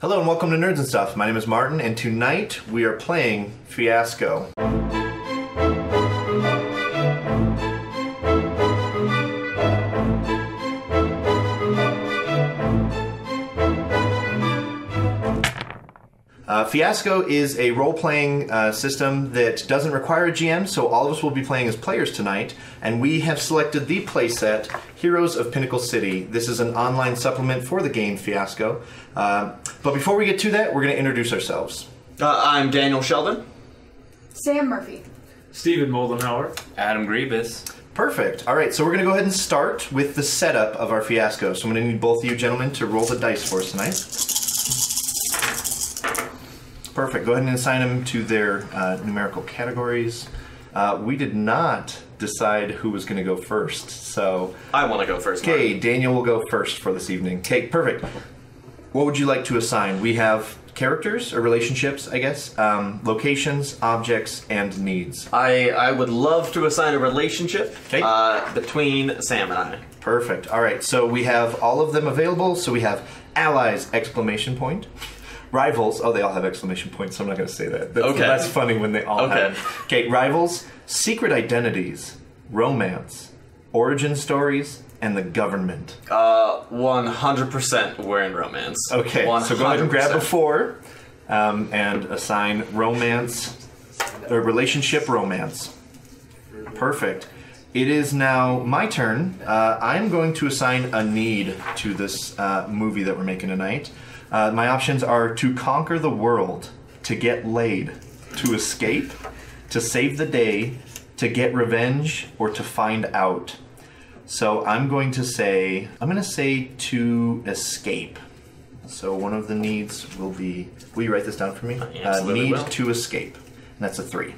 Hello and welcome to Nerds and Stuff. My name is Martin, and tonight we are playing Fiasco. Uh, Fiasco is a role playing uh, system that doesn't require a GM, so all of us will be playing as players tonight. And we have selected the playset Heroes of Pinnacle City. This is an online supplement for the game Fiasco. Uh, but before we get to that, we're going to introduce ourselves. Uh, I'm Daniel Shelden. Sam Murphy. Steven Moldenhauer. Adam Gribas. Perfect. All right, so we're going to go ahead and start with the setup of our Fiasco. So I'm going to need both of you gentlemen to roll the dice for us tonight. Perfect. Go ahead and assign them to their uh, numerical categories. Uh, we did not decide who was going to go first, so I want to go first. okay, Daniel will go first for this evening. Okay, perfect. What would you like to assign? We have characters or relationships, I guess, um, locations, objects, and needs. I I would love to assign a relationship 'Kay. uh, between Sam and I. Perfect. All right. So we have all of them available. So we have allies! Exclamation point. Rivals. Oh, they all have exclamation points. So I'm not going to say that. That's, Okay. That's funny when they all Okay. have. Okay. Rivals. Secret identities. Romance. Origin stories. And the government. Uh, 100% we're in romance. Okay. 100%. So go ahead and grab a four, um, and assign romance or relationship romance. Perfect. It is now my turn. Uh, I'm going to assign a need to this uh, movie that we're making tonight. Uh, my options are to conquer the world, to get laid, to escape, to save the day, to get revenge, or to find out. So I'm going to say, I'm going to say to escape. So one of the needs will be, will you write this down for me? Uh, need will. to escape. And that's a three.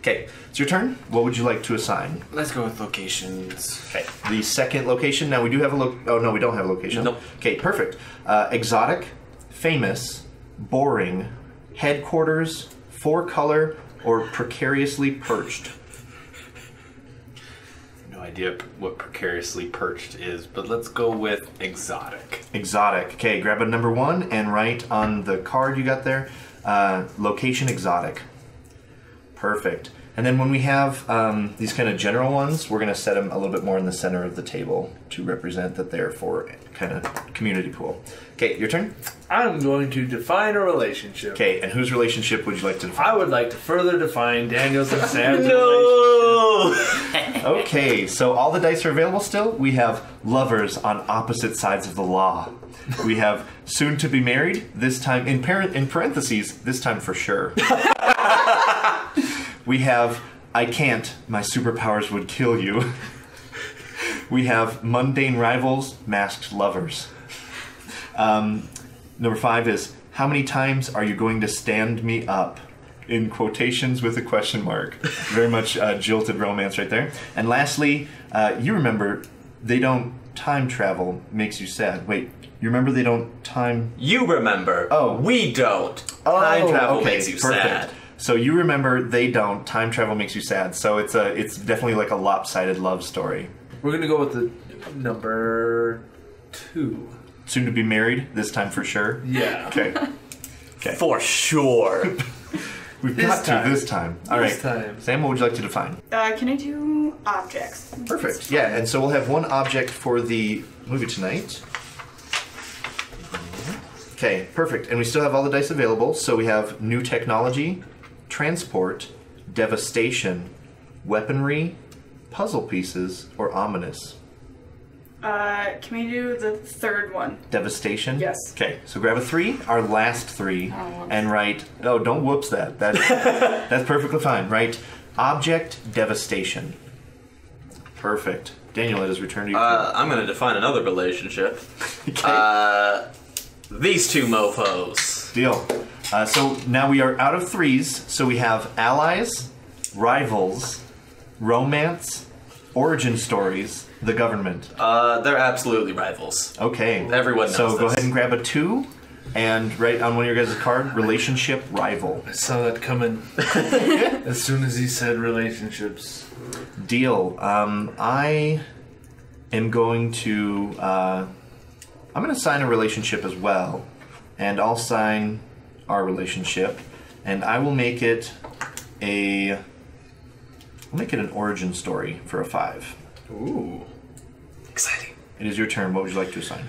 Okay, it's your turn. What would you like to assign? Let's go with locations. Okay, the second location. Now we do have a lo- oh no, we don't have a location. Nope. Okay, perfect. Uh, exotic, famous, boring, headquarters, four color, or precariously perched. No idea what precariously perched is, but let's go with exotic. Exotic. Okay, grab a number one and write on the card you got there. Uh, location exotic. Perfect. And then when we have um, these kind of general ones, we're going to set them a little bit more in the center of the table to represent that they're for kind of community pool. Okay, your turn. I'm going to define a relationship. Okay, and whose relationship would you like to define? I would like to further define Daniel's and Sam's relationship. No! Okay, so all the dice are available still. We have lovers on opposite sides of the law. We have soon to be married, this time in parent in parentheses, this time for sure. we have I can't, my superpowers would kill you. We have mundane rivals, masked lovers. Um, number five is how many times are you going to stand me up? In quotations with a question mark. Very much uh, jilted romance right there. And lastly, uh, you remember they don't time travel makes you sad. Wait, you remember they don't time. You remember. Oh. We don't. Oh, Time travel okay, makes you perfect. sad. So you remember they don't. Time travel makes you sad. So it's a it's definitely like a lopsided love story. We're going to go with the number two. Soon to be married this time for sure. Yeah. Okay. Okay. For sure. We've This got time. to this time. All right. This time. Sam, what would you like to define? Uh, can I do objects? Perfect. Yeah, and so we'll have one object for the movie tonight. Okay, perfect. And we still have all the dice available. So we have new technology, transport, devastation, weaponry, puzzle pieces, or ominous. Uh, can we do the third one? Devastation? Yes. Okay, so grab a three, our last three, Oh. and write. Oh, don't whoops that. That's, that's perfectly fine. Write object devastation. Perfect. Daniel, it is returned to you. Uh, I'm going to define another relationship. Okay. Uh, these two mofos. Deal. Uh, so now we are out of threes. So we have allies, rivals, romance, origin stories, the government. Uh, they're absolutely rivals. Okay. Everyone knows So go this. ahead and grab a two, and write on one of your guys' card relationship rival. I saw that coming as soon as he said relationships. Deal. Um, I am going to. Uh, I'm going to sign a relationship as well, and I'll sign our relationship, and I will make it a. I'll make it an origin story for a five. Ooh. Exciting. It is your turn. What would you like to assign?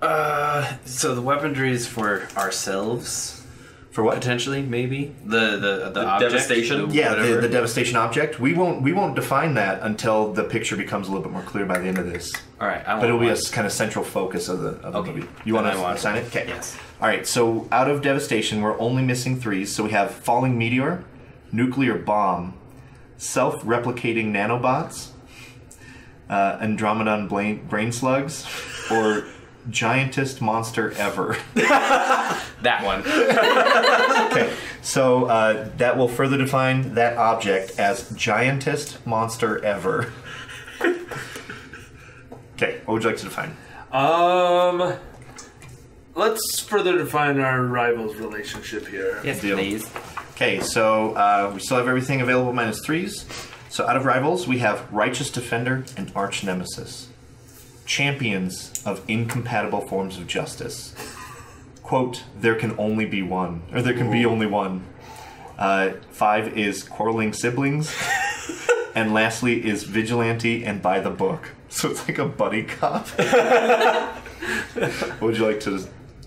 Uh, so the weaponry is for ourselves, For what? potentially, maybe the the the, The object, devastation? the Yeah, the, the devastation object. We won't we won't define that until the picture becomes a little bit more clear by the end of this. All right, I But it'll be a kind of central focus of the, of Okay. the movie. You want to want- assign it? Okay. Yes. All right. So out of devastation, we're only missing threes. So we have falling meteor, nuclear bomb, self-replicating nanobots, uh, Andromedon brain, brain slugs, or giantest monster ever. that one. okay. So uh, that will further define that object as giantest monster ever. okay. What would you like to define? Um, let's further define our rivals' relationship here. yes, Deal. please. Okay, so uh, we still have everything available minus threes. So out of rivals, we have Righteous Defender and Arch Nemesis. Champions of incompatible forms of justice. Quote, there can only be one, or there can be only one. Uh, five is quarreling siblings. and lastly is vigilante and by the book. So it's like a buddy cop. what would you like to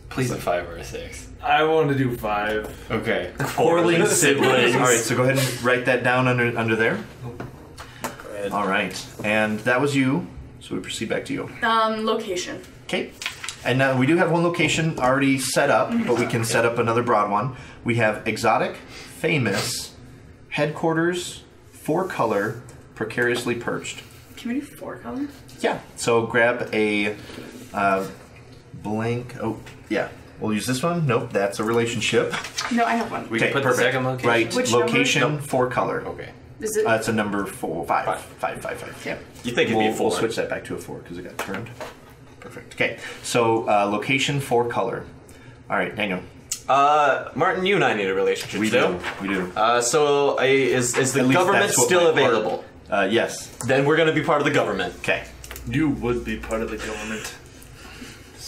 Please a five or a six. I want to do five. Okay. Quarreling siblings. All right, so go ahead and write that down under under there. All right, and that was you. So we proceed back to you. Um, location. Okay, and now we do have one location already set up, but we can set up another broad one. We have exotic, famous, headquarters, four color, precariously perched. Can we do four color? Yeah. So grab a uh, blank. Oh, yeah. We'll use this one. Nope, that's a relationship. No, I have one. We can put the second location. Right. Which location, number? four color. Okay. Is it? Uh, it's a number four, five, five, five, five. Yeah. You think it'd we'll, be 4 We'll switch that back to a four because it got turned. Perfect. Okay. So uh, location, four color. All right, Daniel. Uh, Martin, you and I need a relationship We still. do. We do. Uh, so uh, is is the At least government that's what still my available? Uh, yes. Then we're gonna be part of the government. Okay. You would be part of the government.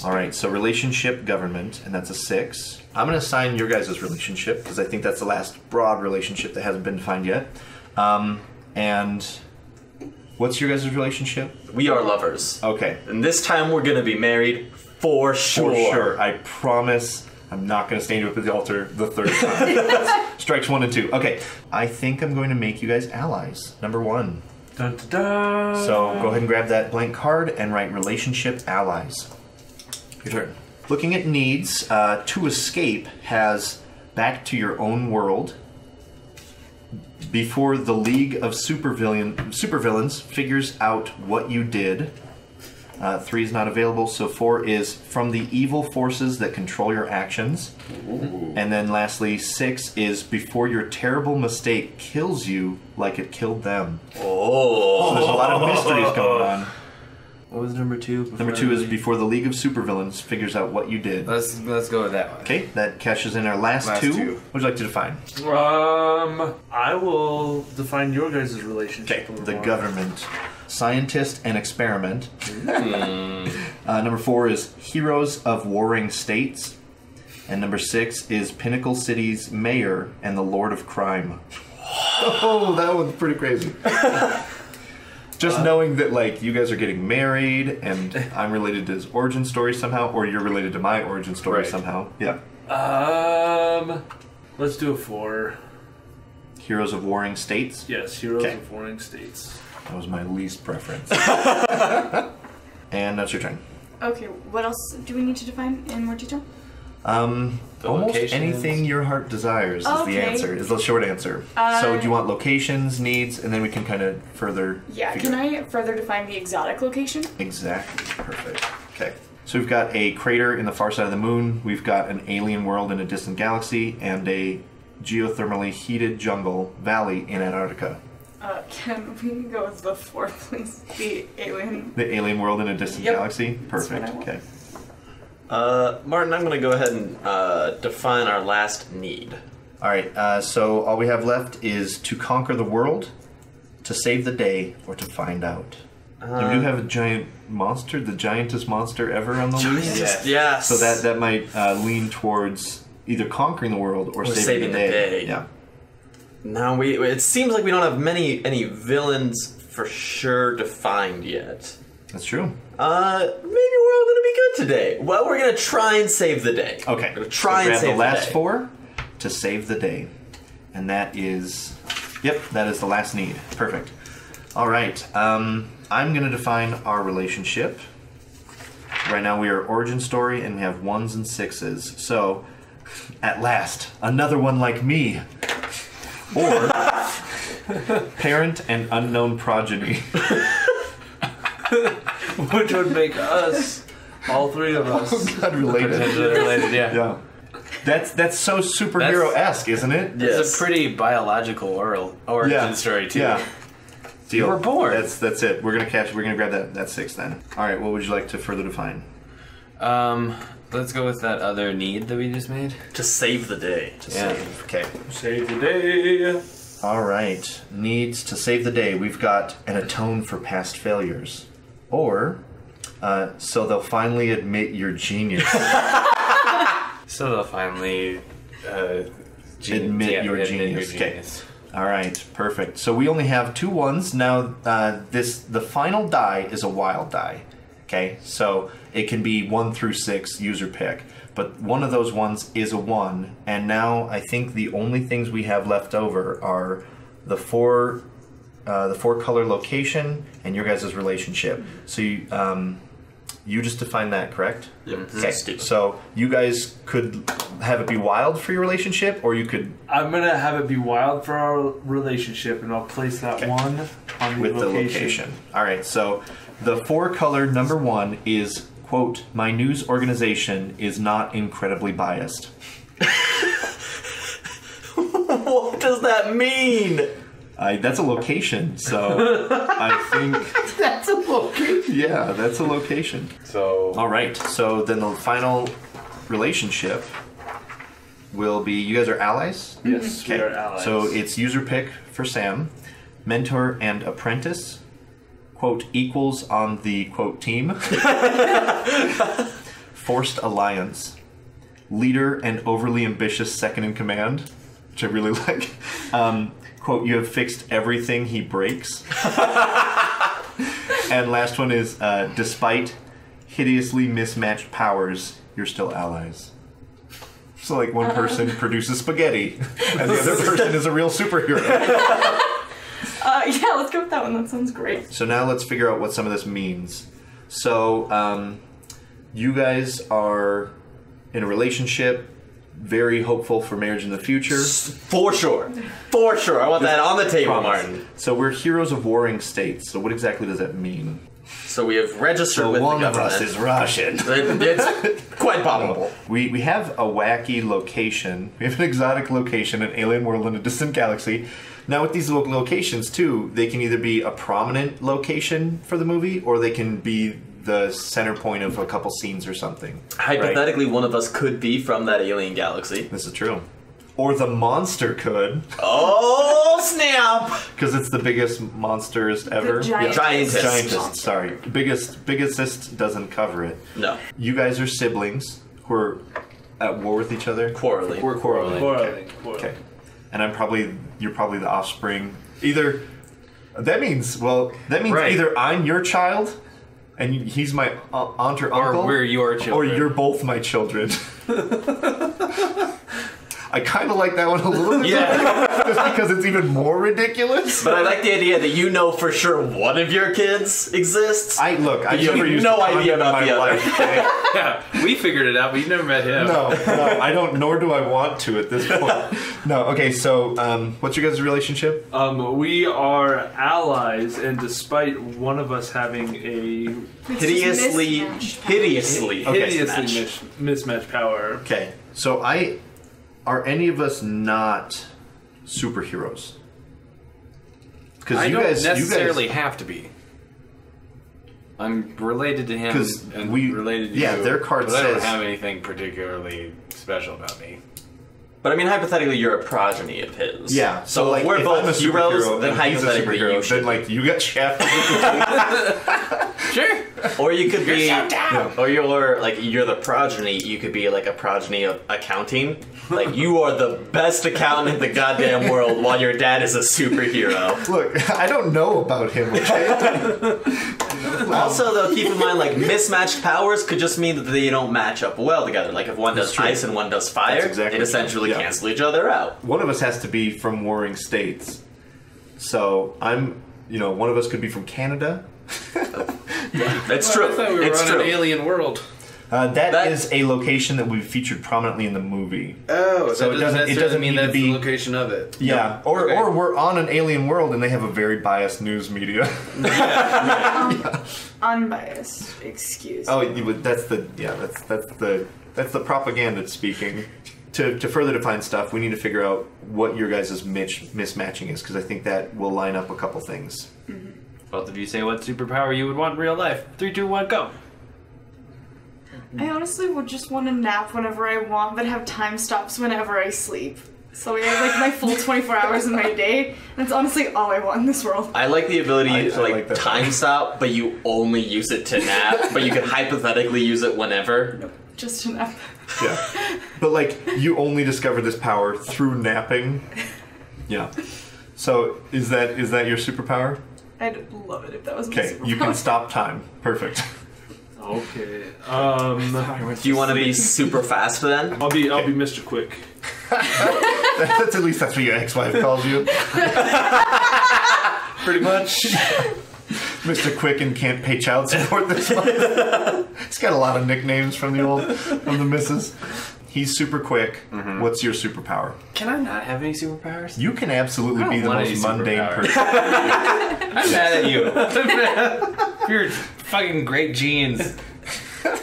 All right. So relationship, government, and that's a six. I'm going to assign your guys' relationship because I think that's the last broad relationship that hasn't been defined yet. Um, and what's your guys' relationship? We are lovers, Okay. and this time we're gonna be married for sure. For sure. I promise I'm not going to stand you up at the altar the third time. Strikes one and two. Okay. I think I'm going to make you guys allies. Number one. Dun, dun, dun. So go ahead and grab that blank card and write relationship allies. Your turn. Looking at needs, uh, to escape has back to your own world. Before the League of Supervillain Supervillains figures out what you did. Uh, three is not available, so four is from the evil forces that control your actions. And then lastly, six is before your terrible mistake kills you like it killed them. Oh. So there's a lot of mysteries going on. What was number two? Number two is before the League of Supervillains figures out what you did. Let's let's go with that one. Okay, that cashes in our last, Last two. two. What would you like to define? Um, I will define your guys' Okay, relationship. a little the more. government, scientist and experiment. uh, number four is heroes of warring states, and number six is Pinnacle City's mayor and the Lord of Crime. oh, that one's pretty crazy. Just knowing that, like, you guys are getting married, and I'm related to his origin story somehow, or you're related to my origin story Right. somehow. Yeah. Um, let's do a four. Heroes of Warring States. Yes, heroes Okay. of warring states. That was my least preference. and that's your turn. Okay, what else do we need to define in more detail? Um, almost locations. anything your heart desires is the answer. Is the short answer. Uh, so do you want locations, needs, and then we can kind of further. Yeah, figure can out- I further define the exotic location? Exactly. Perfect. Okay. So we've got a crater in the far side of the moon. We've got an alien world in a distant galaxy, and a geothermally heated jungle valley in Antarctica. Uh, can we go with the four, please? The alien. The alien world in a distant Yep. galaxy. That's what Perfect. I want. Okay. Uh, Martin, I'm gonna go ahead and uh, define our last need. All right. Uh, so all we have left is to conquer the world, to save the day, or to find out. you do have a giant monster, the giantest monster ever on the loose. Yes. yes. So that that might uh, lean towards either conquering the world or, saving, saving the the day. day. Yeah. Now we. It seems like we don't have many any villains for sure defined yet. That's true. Uh, maybe we're all gonna be good today. Well, we're gonna try and save the day. Okay. We're gonna try so and save the last day. four to save the day, and that is, yep, that is the last need. Perfect. All right. Um, I'm gonna define our relationship. Right now we are origin story, and we have ones and sixes. So, at last, another one like me, or parent and unknown progeny. Which would make us, all three of us, Unrelated. related, yeah. Yeah. That's that's so superhero esque, isn't it? Yes. It's a pretty biological oral origin story too. Yeah. Deal. You were born. That's that's it. We're gonna catch. We're gonna grab that that six then. All right. What would you like to further define? Um, let's go with that other need that we just made. to save the day. Yeah. Okay. save the day. All right. Needs to save the day. We've got an atone for past failures, or uh, so they'll finally admit your genius. So they'll finally uh, gen- Admit your genius. Okay. All right, perfect. So we only have two ones now. Uh, this the final die is a wild die. Okay, so it can be one through six user pick, but one of those ones is a one. And now I think the only things we have left over are the four, uh, the four color location and your guys' relationship. So you, um, you just define that, correct? Yep. Okay, Stupid. so you guys could have it be wild for your relationship, or you could I'm gonna have it be wild for our relationship, and I'll place that Okay. one on the with location. the location. All right, so the four color number one is quote my news organization is not incredibly biased. what does that mean? I, that's a location, so I think That's a location. yeah, that's a location. So All right, so then the final relationship will be you guys are allies. Yes, we are allies. So it's user pick for Sam, mentor and apprentice, quote equals on the quote team, forced alliance, leader and overly ambitious second in command, which I really like. Um, quote you have fixed everything he breaks. and last one is uh, despite hideously mismatched powers, you're still allies. So like one person produces spaghetti, and the other person is a real superhero. Uh, yeah, let's go with that one. That sounds great. So now let's figure out what some of this means. So um, you guys are in a relationship, very hopeful for marriage in the future. For sure. For sure. I want that on the table, Promise. Martin. So we're heroes of warring states. So what exactly does that mean? So we have registered So with one the of us is Russian. It's quite probable. We, we have a wacky location. We have an exotic location, an alien world in a distant galaxy. Now, with these locations, too, they can either be a prominent location for the movie or they can be the center point of a couple scenes or something. Hypothetically, one of us could be from that alien galaxy. This is true. Or the monster could, Oh, snap! because it's the biggest monsters ever. The giant- Giantest. Giantest, sorry. Biggest, biggest doesn't cover it. No. You guys are siblings who are at war with each other. Quarreling. We're quarreling. Quarreling, Okay. quarreling. Okay. And I'm probably you're probably the offspring. Either that means well that means Right. either I'm your child and he's my uh, aunt or Or uncle, we're your or children. you're both my children. I kind of like that one a little bit, Yeah. just because it's even more ridiculous. But I like the idea that you know for sure one of your kids exists. I look. I You have never used no idea in about my the other. life. okay? yeah, we figured it out, but you never met him. No, no, I don't. Nor do I want to at this point. No. Okay. So, um, what's your guys' relationship? Um, we are allies, and despite one of us having a It's hideously, just mismatched. hideously, Okay. hideously mismatched. mis- mismatched power, Okay. So I are any of us not superheroes? Because I you don't guys, necessarily you guys, have to be. I'm related to him 'Cause and we- related to yeah, you. their card but I don't have anything particularly special about me. But I mean, hypothetically, you're a progeny of his. Yeah. So, like, we're if both I'm a heroes, superhero then and he's a hypothetically superhero, you should. then like you got shafted. Sure. or you could be, Yeah. or you're like you're the progeny. You could be like a progeny of accounting. Like you are the best accountant in the goddamn world, while your dad is a superhero. Look, I don't know about him. Okay. Also, though, keep in mind like mismatched powers could just mean that they don't match up well together. Like if one does true. ice and one does fire, That's exactly it essentially true. Yeah. cancel each other out. one of us has to be from warring states. So I'm, you know, one of us could be from Canada. It's I true. thought we were it's on true. an alien world. Uh, That- that is a location that we featured prominently in the movie. Oh, So it doesn't- it doesn't mean need to that's be- the location of it. Yeah, or Okay. or we're on an alien world and they have a very biased news media. Unbiased. Excuse. oh, you would- that's the yeah, that's that's the that's the propaganda speaking. To, to further define stuff, we need to figure out what your guys' mitch, mismatching is because I think that will line up a couple things. Both of you say what superpower you would want in real life. Three, two, one, go. I honestly would just want to nap whenever I want, but have time stops whenever I sleep. So I have like my full 24 hours in my day. That's honestly all I want in this world. I like the ability I to actually like, like that. time stop, but you only use it to nap, but you can hypothetically use it whenever. Nope, Just to nap. Yeah, but like you only discover this power through napping. Yeah. So is that is that your superpower? I'd love it if that was my Okay, you can stop time. Perfect. Okay. Um, Do you want to be super fast then? I'll be I'll be Mr. Quick. That's at least that's what your ex-wife calls you, Pretty much. Mr. Quick, and can't pay child support this month. He's got a lot of nicknames from the old from the missus. He's super quick. Mm-hmm. What's your superpower? Can I not have any superpowers? You can absolutely be the most mundane person. I'm mad at you. Your fucking great genes.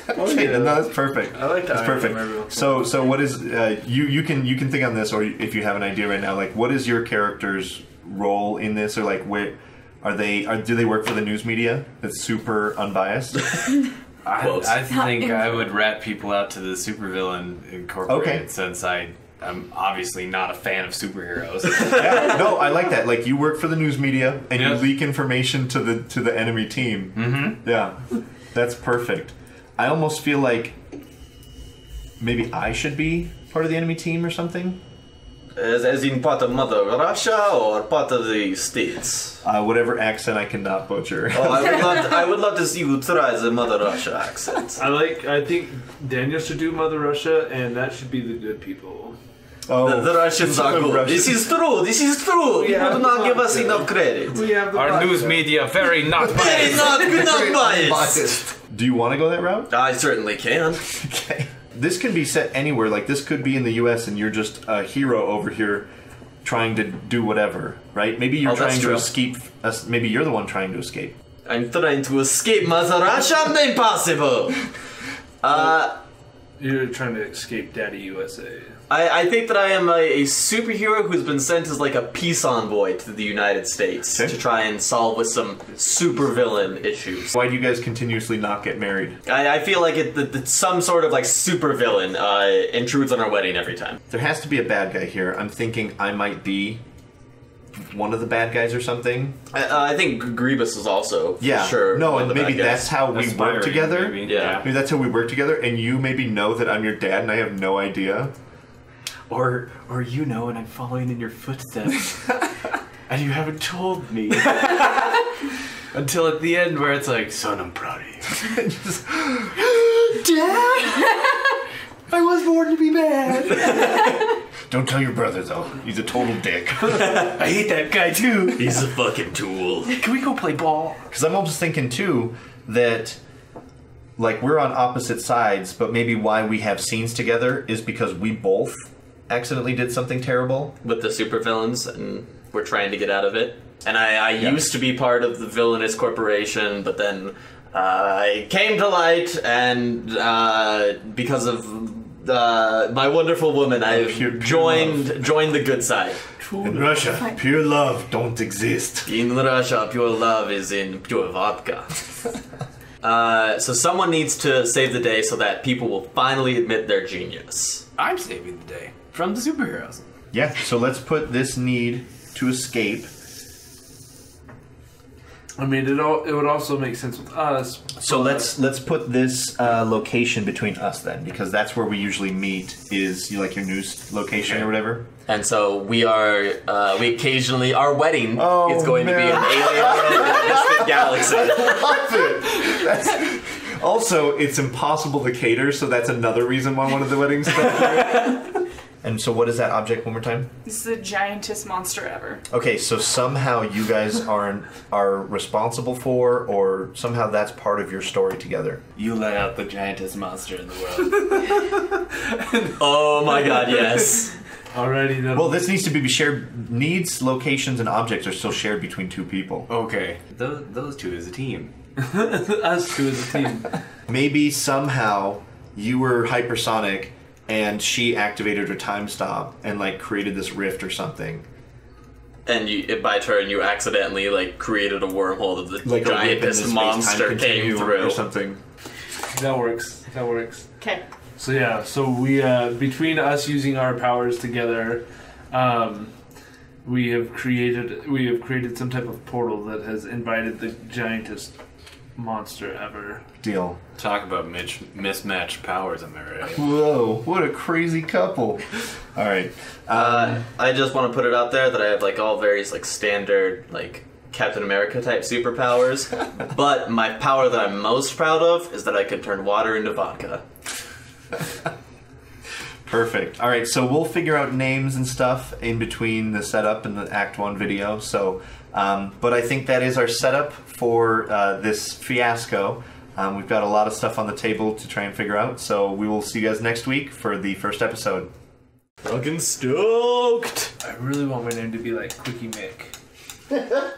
Okay, no, that's perfect. I like that. That's iron them every perfect. So, so what is uh, you? You can you can think on this, or if you have an idea right now, like what is your character's role in this, or like where are they? Are, do they work for the news media that's super unbiased? I, I think I would rat people out to the supervillain incorporated Okay. since I I'm obviously not a fan of superheroes. yeah, no, I like that. Like you work for the news media and you leak information to the to the enemy team. Mm-hmm. Yeah, that's perfect. I almost feel like maybe I should be part of the enemy team or something. As, as in part of Mother Russia or part of the States? Uh, whatever accent I cannot butcher. Oh, I would love to, I would love to see you try the Mother Russia accent. I like. I think Daniel should do Mother Russia, and that should be the good people. Oh, The, the Russians are the good. Russians. This is true. This is true. You Yeah, do not the give us enough credit. We have the Our vodka. news media very not Very biased. not, not biased. Do you want to go that route? I certainly can. Okay. This can be set anywhere. Like this could be in the U.S. and you're just a hero over here, trying to do whatever. Right? Maybe you're Oh, trying to escape. Uh, maybe you're the one trying to escape. I'm trying to escape Mother Russia. Impossible. Uh, You're trying to escape Daddy USA. I, I think that I am a, a superhero who's been sent as like a peace envoy to the United States Okay. to try and solve with some supervillain issues. Why do you guys continuously not get married? I, I feel like it, that, that some sort of like supervillain uh, intrudes on our wedding every time. There has to be a bad guy here. I'm thinking I might be one of the bad guys or something. I, uh, I think Gribas is also for Yeah. sure. No, one and the maybe bad guys. that's how we Aspiring, work together. maybe. Yeah. Maybe that's how we work together, and you maybe know that I'm your dad, and I have no idea. Or or you know, and I'm following in your footsteps, and you haven't told me until at the end where it's like, son, I'm proud of you. Just- I was born to be bad. Don't tell your brother though. He's a total dick. I hate that guy too. He's a fucking tool. Can we go play ball? Because I'm almost thinking too that like we're on opposite sides, but maybe why we have scenes together is because we both accidentally did something terrible. with the supervillains, and we're trying to get out of it. And I, I used to be part of the villainous corporation, but then uh, I came to light, and uh, because of uh, my wonderful woman, I've Pure- pure joined joined the good side. In Russia, pure love don't exist. In Russia, pure love is in pure vodka. Uh, so someone needs to save the day so that people will finally admit their genius. I'm saving the day from the superheroes. Yeah, so let's put this need to escape. I mean, it all, it would also make sense with us. So let's let's put this uh, location between us then, because that's where we usually meet. Is you like your news location or whatever? And so we are, uh, we occasionally, our wedding Oh, is going to be man. an alien world in a distant galaxy. Love it. That's- also, it's impossible to cater, so that's another reason why one of the weddings. and so, what is that object? One more time. This is the giantest monster ever. Okay, so somehow you guys are are responsible for, or somehow that's part of your story together. You let out the giantest monster in the world. Oh my god, yes. Already, then. Well, this needs to be shared. Needs, locations, and objects are still shared between two people. okay, those, those two is a team. us two as a team. Maybe somehow you were hypersonic, and she activated her time stop and like created this rift or something. And you, by turn, you accidentally like created a wormhole that the Like a rip giantest monster came through. or something. that works. That works. Okay. So yeah, so we uh, between us using our powers together, um, we have created we have created some type of portal that has invited the giantest monster ever. Deal. Talk about mitch- mismatched powers, am I right? Whoa! What a crazy couple. All right. Uh, I just want to put it out there that I have like all various like standard like Captain America type superpowers, but my power that I'm most proud of is that I can turn water into vodka. Perfect. All right, so we'll figure out names and stuff in between the setup and the Act One video. So, um, but I think that is our setup for uh, this fiasco. Um, we've got a lot of stuff on the table to try and figure out. So we will see you guys next week for the first episode. Fucking stoked! I really want my name to be like Quickie Mick.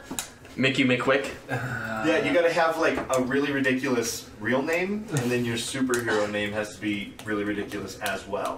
Mickey McQuick. yeah, you got to have like a really ridiculous real name, and then your superhero name has to be really ridiculous as well.